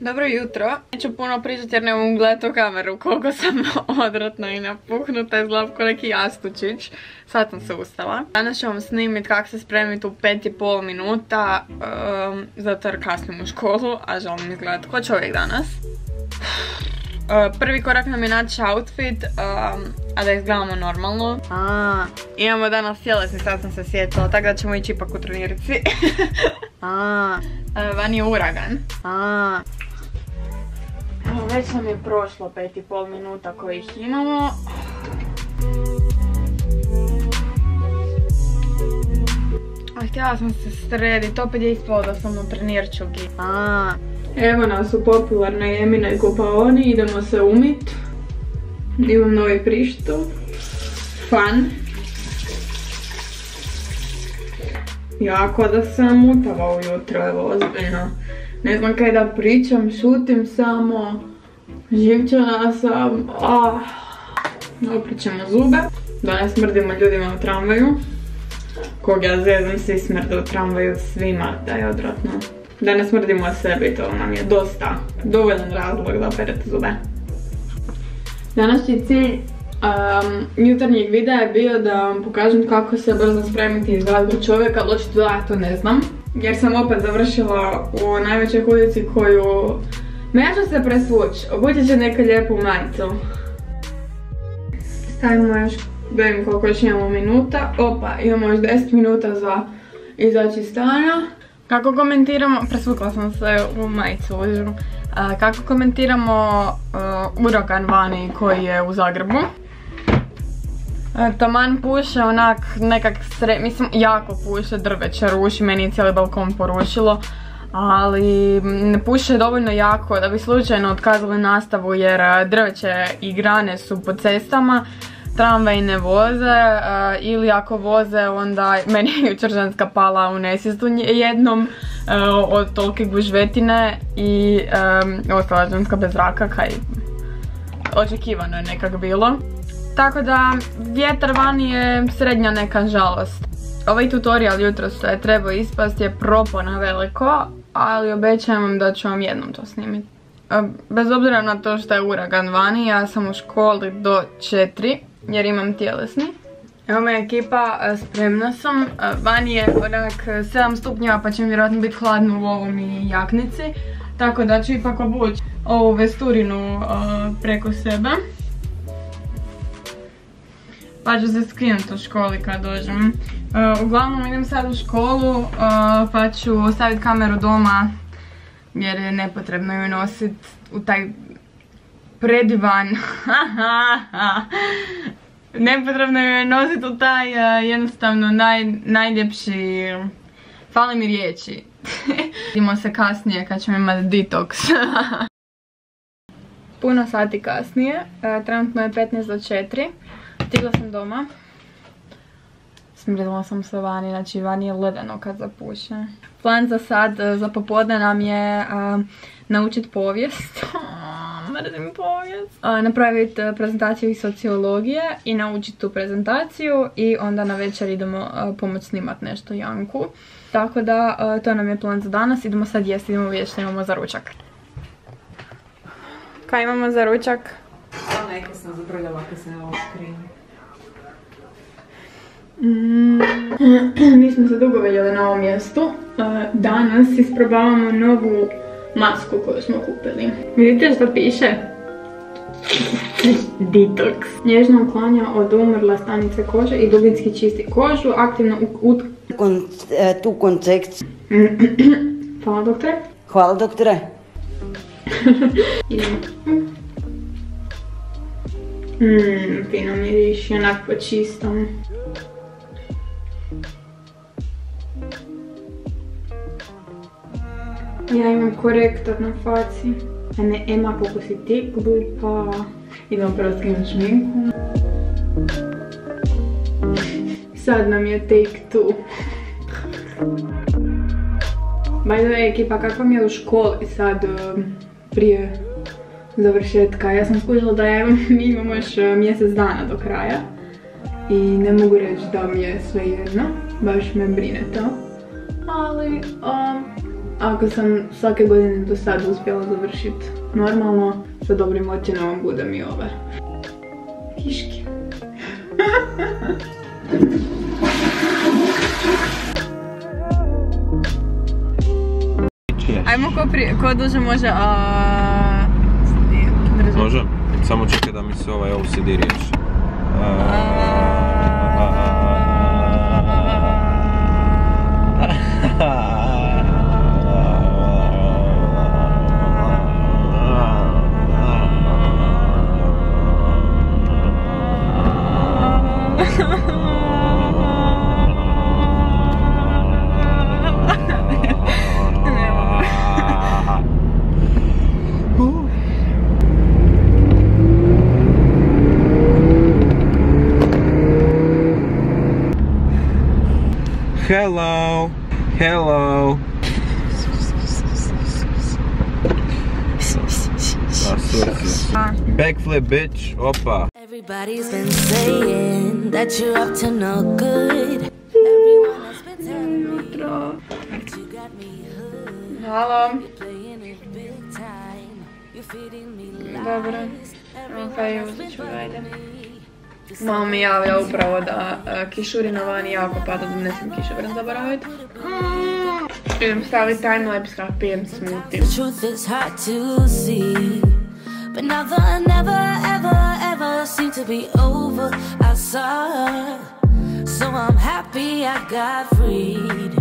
Dobro jutro. Neću puno pričati jer ne mogu gledati u kameru koliko sam odratna i napuhnuta. Izgledam ko neki jastučić. Sad sam se ustala. Danas ću vam snimiti kako se spremiti u pet i pol minuta. Um, zato jer kasnim u školu, a želim izgledati ko čovjek danas. Uh, prvi korak nam je naći outfit, um, a da izgledamo normalno. A, imamo danas tjelesni, sad sam se sjetila, tako da ćemo ići ipak u trenirici. a, uh, van je uragan. A, Evo, već nam je prošlo pet i pol minuta kojih imamo. A htjela sam se srediti, opet je ispalo da sam u trenirčugi. A, Evo nas u popularnoj Eminoj kupaoni, idemo se umit. Imam novi prištu. Fun. Jako da sam mutava ujutro, evo ozbiljno. Ne znam kaj da pričam, šutim samo. Živčana sam. Ah. Oprićemo zube. Da ne smrdimo ljudima u tramvaju. Kog ja zezam, svi smrde u tramvaju, svima da je odvratno. Da ne smrdimo sebi, to nam je dosta dovoljan razlog da operete zube. Današnji cilj um, jutarnjeg videa je bio da vam pokažem kako se brzo spremiti iz čovjeka, ali očito ja to ne znam. Jer sam opet završila u najvećoj hudici koju... Ma se presvući, obući će neku lijepu majicu. Stavimo još, da vidim koliko još imamo minuta. Opa, imamo još 10 minuta za izaći iz stana. Kako komentiramo, presvukla sam se u majicu Kako komentiramo uragan vani koji je u Zagrebu. taman puše onak nekak sre... mislim jako puše drveće ruši, meni je cijeli balkon porušilo. Ali ne puše dovoljno jako da bi slučajno otkazali nastavu jer drveće i grane su po cestama tramvaj ne voze ili ako voze onda meni je jučer ženska pala u nesjestu jednom od tolike gužvetine i ostala ženska bez raka kaj očekivano je nekak bilo. Tako da vjetar vani je srednja neka žalost. Ovaj tutorial jutro što je trebao ispast je propo na veliko, ali obećajem vam da ću vam jednom to snimiti. Bez obzira na to što je uragan vani, ja sam u školi do četiri jer imam tjelesni. Evo me ekipa, e, spremna sam. E, vani je onak 7 stupnjeva pa će mi vjerojatno biti hladno u ovom i jaknici. Tako da ću ipak obući ovu vesturinu e, preko sebe. Pa ću se skinuti u školi kad dođem. Uglavnom idem sad u školu pa ću ostaviti kameru doma jer je nepotrebno ju nositi u taj predivan. Nepotrebno je nositi u taj jednostavno najljepši... Fali mi riječi. Vidimo se kasnije kad ćemo imati detoks. Puno sati kasnije, trenutno je 15 do 4. Stigla sam doma. Smrdila sam se vani, znači vani je ledeno kad zapuše. Plan za sad, za popodne nam je naučiti povijest. mrzim povijest. Napraviti e, prezentaciju iz sociologije i naučiti tu prezentaciju i onda na večer idemo e, pomoć snimat nešto Janku. Tako da e, to nam je plan za danas. Idemo sad jesti, idemo vidjeti što imamo za ručak. Kaj imamo za ručak? Neko sam zabrljala kad sam ovo mm. Mi smo se dugo veljeli na ovom mjestu. Danas isprobavamo novu masku koju smo kupili. Vidite što piše? Detox. Nježno uklanja od umrla stanice kože i dubinski čisti kožu, aktivno ut... E, tu koncepciju. Hvala doktore. Hvala doktore. Mmm, fino miriši, onak po čistom. Ja imam korektor na faci. A ne Ema koliko si ti glupa. Idemo prvo skinuti šminku. Sad nam je take two. By the way, ekipa, kako mi je u školi sad um, prije završetka? Ja sam skužila da mi imamo još uh, mjesec dana do kraja. I ne mogu reći da mi je sve jedno. Baš me brine to. Ali, um, ako sam svake godine do sad uspjela završiti normalno, sa dobrim ocjenama bude mi ove kiške. Ajmo ko, prije, ko duže može, a... Može? Samo čekaj da mi se ovaj OCD riješi. Hello, hello. Backflip bitch, opa. Everybody's been saying that you're up to no good. Everyone has been telling Jutro. you got me hooked, Halo. playing it big time. You're feeding Mama mi javlja upravo da e, kišurina vani jako pada, da ne sam kišobran zaboravit. Mm, idem staviti timelapse kako pijem smoothie. The truth is hard to see. But the never, ever, ever seem to be over. Her. So I'm happy I got freed.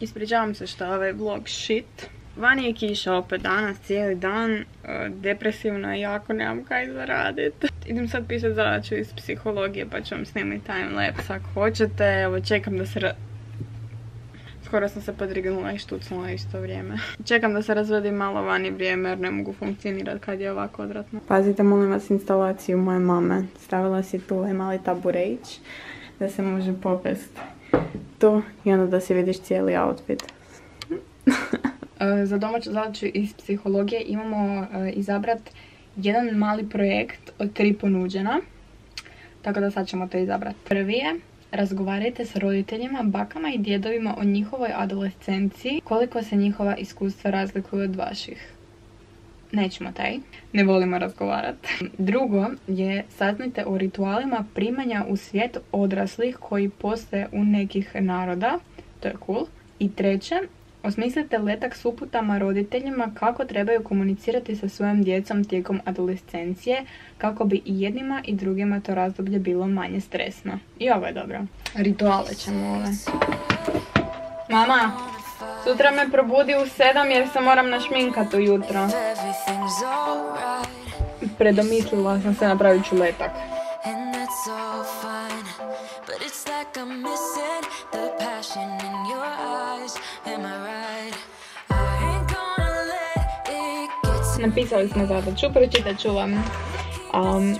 Ispričavam se što je ovaj vlog shit. Vani je kiša opet danas cijeli dan, e, depresivno je jako, nemam kaj za radit. Idem sad pisati zadaću iz psihologije pa ću vam snimiti timelapse ako hoćete. Evo čekam da se... Skoro sam se podrignula i štucnula isto vrijeme. Čekam da se razvedi malo vani vrijeme jer ne mogu funkcionirati kad je ovako odvratno. Pazite molim vas instalaciju moje mame. Stavila si tu ovaj mali taburejić da se može popest tu i onda da si vidiš cijeli outfit. E, Za domaću zadaću iz psihologije imamo e, izabrat jedan mali projekt od tri ponuđena. Tako da sad ćemo to izabrati. Prvi je razgovarajte s roditeljima, bakama i djedovima o njihovoj adolescenciji, koliko se njihova iskustva razlikuju od vaših. Nećemo taj, ne volimo razgovarati. Drugo je saznajte o ritualima primanja u svijet odraslih koji postoje u nekih naroda, to je cool. I treće, osmislite letak s uputama roditeljima kako trebaju komunicirati sa svojom djecom tijekom adolescencije kako bi i jednima i drugima to razdoblje bilo manje stresno. I ovo je dobro. Rituale ćemo ove. Mama, sutra me probudi u sedam jer se moram našminkat ujutro. Predomislila sam se napravit ću letak. Napisali smo zadaću, pročitat ću vam. Um,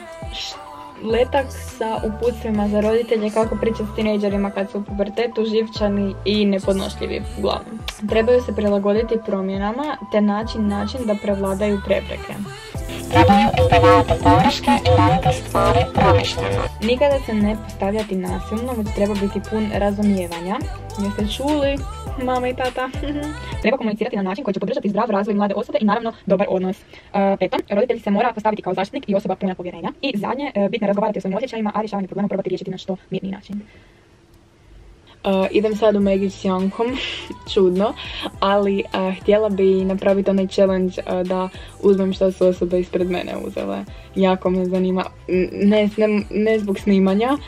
letak sa uputstvima za roditelje kako pričati s tinejdžerima kad su u pubertetu, živčani i nepodnošljivi, uglavnom. Trebaju se prilagoditi promjenama te naći način da prevladaju prepreke. Nikada se ne postavljati nasilno, već treba biti pun razumijevanja. Jeste čuli, mama i tata? treba komunicirati na način koji će podržati zdrav razvoj mlade osobe i naravno dobar odnos. Uh, peto, roditelj se mora postaviti kao zaštitnik i osoba puna povjerenja. I zadnje, uh, bitno je razgovarati o svojim osjećajima, a rješavanje problema probati riješiti na što mirniji način. Uh, idem sad u Megić s Jankom, čudno, ali uh, htjela bi napraviti onaj challenge uh, da uzmem što su osobe ispred mene uzele. Jako me zanima, ne, ne, ne zbog snimanja,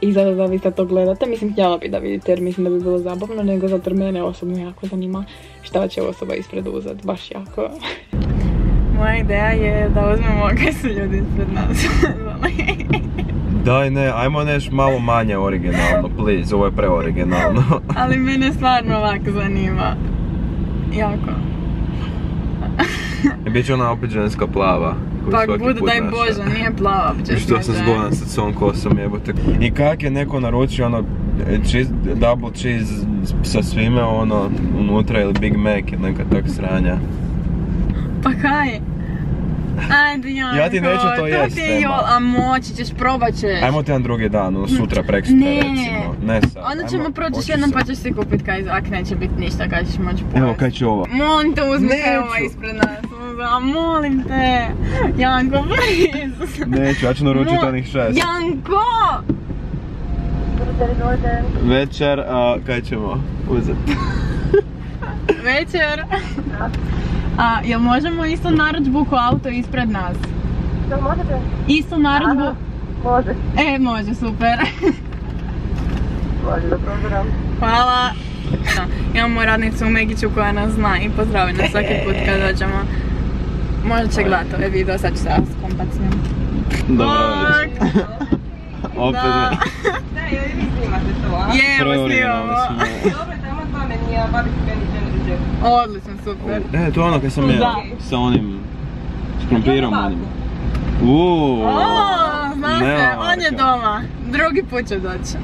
i zato da vi sad to gledate, mislim htjela bi da vidite jer mislim da bi bilo zabavno, nego zato mene osobno jako zanima šta će osoba ispred uzet, baš jako. Moja ideja je da uzmemo kaj su ljudi ispred nas. Daj ne, ajmo neš malo manje originalno, please, ovo je preoriginalno. Ali mene stvarno ovako zanima. Jako. Biće ona opet ženska plava. Pa put daj. Bože, nije plava I Što sam zgodan sa svojom kosom jebote. I kak je neko naručio ono cheese, double cheese sa svime ono unutra ili Big Mac ili neka tak sranja. Pa kaj? Ajde, Janko, Ja ti neću to jest, a moći ćeš, probat ćeš. Ajmo ti jedan drugi dan, ono, sutra, prek sutra Ne. recimo. Ne sad. Onda ćemo proći jednom pa ćeš si kupit kaj, ak neće biti ništa, kaj ćeš moći pojesti. Evo, kaj će ovo? Molim te, uzmi kaj Neću. ovo ispred nas. A, molim te. Janko, please. Neću, ja ću naručiti Mo- onih šest. Janko! Večer, a kaj ćemo uzeti? Večer. A, jel možemo isto narudžbu ko auto ispred nas? Jel možete? Isto narudžbu? Može. E, može, super. Može da probiram. Hvala. Da, imamo radnicu u Megiću koja nas zna i pozdravi nas svaki put kad dođemo. Možda će gledati ovaj video, sad ću se ja skompat s njom. Dobro, Bok! Opet Da. ne. Da, i vi snimate to, a? Je, snimamo. smo. Dobro, tamo dva meni, a babi meni Odlično, super. E, to je ono kad sam ja, Da. sa onim, s krompirom onim. Uuu, zna se, on je doma. Drugi put će doći.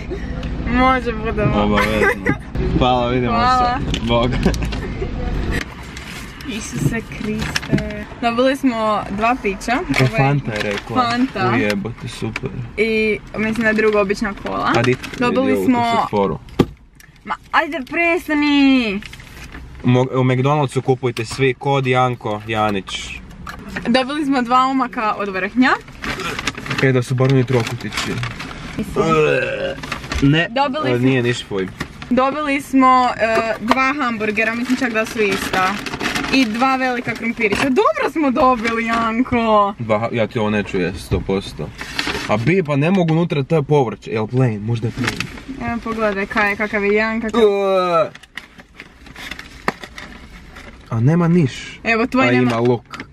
Može, budemo. Obavezno. Hvala, vidimo Hvala. se. Bog. Isuse Kriste. Dobili smo dva pića. E, Ovo je- Fanta je rekla. Fanta. Ujebote, super. I mislim da je druga obična kola. Dobili smo-. Ma, ajde prestani! U McDonald'su kupujte svi kod Janko Janić. Dobili smo dva umaka od vrhnja. E, da su bar oni trokutići. Ne, Dobili e, smo- nije niš. Dobili smo e, dva hamburgera, mislim čak da su ista. I dva velika krumpirića. Dobro smo dobili, Janko! Ba, ja ti ovo neću jest, 100%. A bi, pa ne mogu unutra taj povrće. Jel plain? Možda je plain. Evo pogledaj kaj je, kakav je jedan, kakav... A nema niš. Evo, tvoj A nema... ima luk,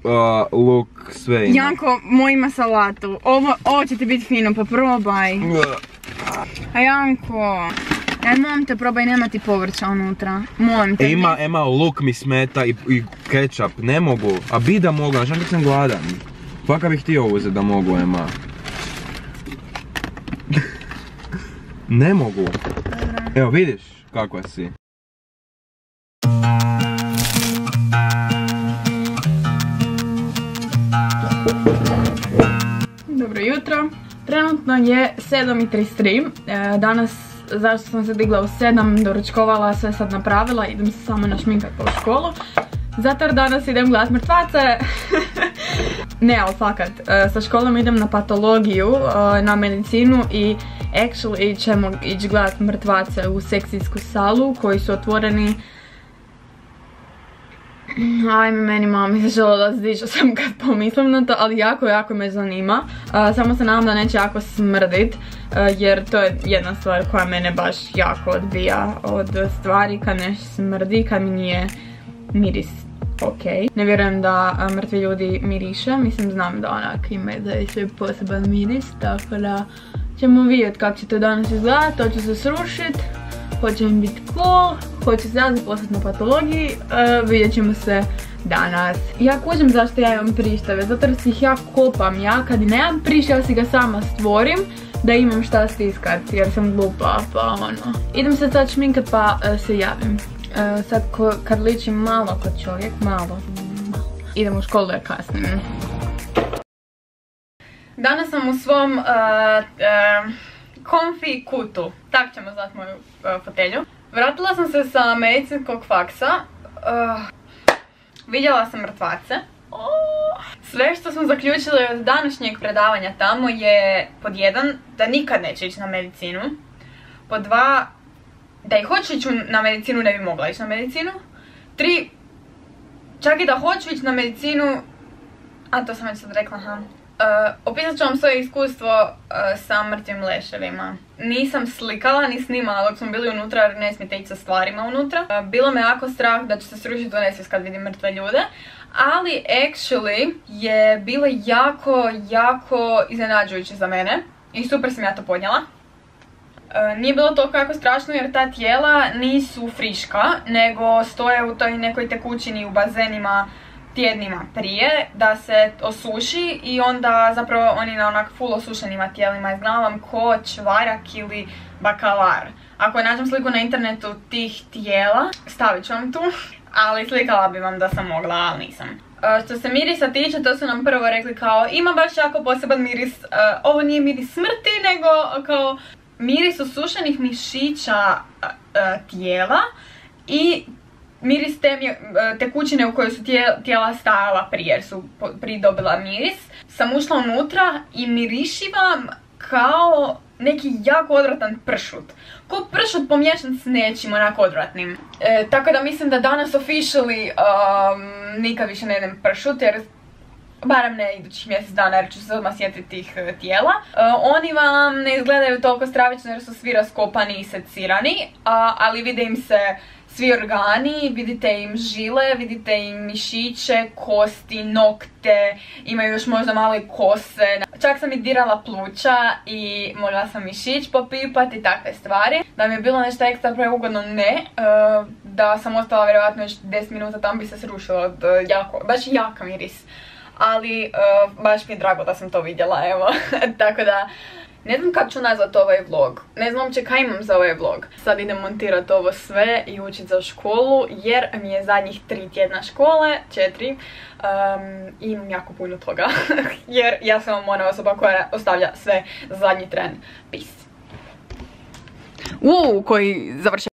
luk, sve ima. Janko, moj ima salatu. Ovo, ovo će ti biti fino, pa probaj. A Janko, aj molim te, probaj, nema ti povrća unutra. Molim te. E, ima, ima luk mi smeta i, i ketchup, ne mogu. A bi da mogu, znaš kako sam gladan. Faka bih htio uzeti da mogu, Ema. Ne mogu. Evo vidiš kakva si. Dobro jutro. Trenutno je 7.33. E, danas, zašto sam se digla u 7, doručkovala, sve sad napravila, idem se samo našminkat po školu. Zato danas idem gledat mrtvace. ne, ali fakat, e, sa školom idem na patologiju, e, na medicinu i actually ćemo ići gledat mrtvace u sekcijsku salu koji su otvoreni Ajme, meni mama da zdiža sam kad pomislim na to, ali jako, jako me zanima. Samo se nadam da neće jako smrdit, jer to je jedna stvar koja mene baš jako odbija od stvari kad nešto smrdi, kad mi nije miris ok. Ne vjerujem da mrtvi ljudi miriše, mislim znam da onak imaju da je sve poseban miris, tako da ćemo vidjeti kako će to danas izgledati, to će se srušit hoće mi biti cool, hoće se ja na patologiji, e, vidjet ćemo se danas. Ja kužim zašto ja imam prištave, zato jer si ih ja kopam, ja kad nemam prišta, ja si ga sama stvorim da imam šta stiskat, jer sam glupa, pa ono. Idem se sad šminkat pa e, se javim. E, sad kad ličim malo kod čovjek, malo, malo. Idem u školu da kasnim. Danas sam u svom uh, uh, komfi kutu, tak ćemo zvati moju uh, fotelju. Vratila sam se sa medicinskog faksa, uh, vidjela sam mrtvace. Oh. Sve što smo zaključili od današnjeg predavanja tamo je pod jedan, da nikad neće ići na medicinu. Pod dva, da i hoću ići na medicinu ne bi mogla ići na medicinu. Tri, čak i da hoću ići na medicinu, a to sam već sad rekla, ha. Uh, opisat ću vam svoje iskustvo uh, sa mrtvim leševima. Nisam slikala ni snimala dok smo bili unutra jer ne smijete ići sa stvarima unutra. Uh, bilo me jako strah da ću se srušiti u nesvijest kad vidim mrtve ljude. Ali actually je bilo jako, jako iznenađujuće za mene. I super sam ja to podnijela. Uh, nije bilo toliko jako strašno jer ta tijela nisu friška, nego stoje u toj nekoj tekućini u bazenima tjednima prije da se osuši i onda zapravo oni na onak full osušenima tijelima izgledam ko čvarak ili bakalar. Ako nađem sliku na internetu tih tijela, stavit ću vam tu, ali slikala bi vam da sam mogla, ali nisam. Uh, što se mirisa tiče, to su nam prvo rekli kao ima baš jako poseban miris. Uh, ovo nije miris smrti, nego kao miris usušenih mišića uh, tijela i miris uh, tekućine u kojoj su tije- tijela stajala prije jer su pridobila miris. Sam ušla unutra i mirišivam kao neki jako odvratan pršut. Ko pršut pomiješan s nečim onako odvratnim. E, tako da mislim da danas officially um, nikad više ne jedem pršut jer barem ne idućih mjesec dana jer ću se odmah sjetiti tih e, tijela. E, oni vam ne izgledaju toliko stravično jer su svi raskopani i secirani, ali vide im se svi organi, vidite im žile, vidite im mišiće, kosti, nokte, imaju još možda malo i kose. Čak sam i dirala pluća i mogla sam mišić popipati i takve stvari. Da mi je bilo nešto ekstra preugodno, ne. E, da sam ostala vjerojatno još 10 minuta tam bi se srušila od jako, baš jaka miris ali uh, baš mi je drago da sam to vidjela, evo. Tako da, ne znam kako ću nazvat ovaj vlog. Ne znam uopće kaj imam za ovaj vlog. Sad idem montirat ovo sve i učit za školu, jer mi je zadnjih tri tjedna škole, četiri, i imam jako puno toga. jer ja sam ona osoba koja ostavlja sve za zadnji tren. Peace. Uuu, koji završava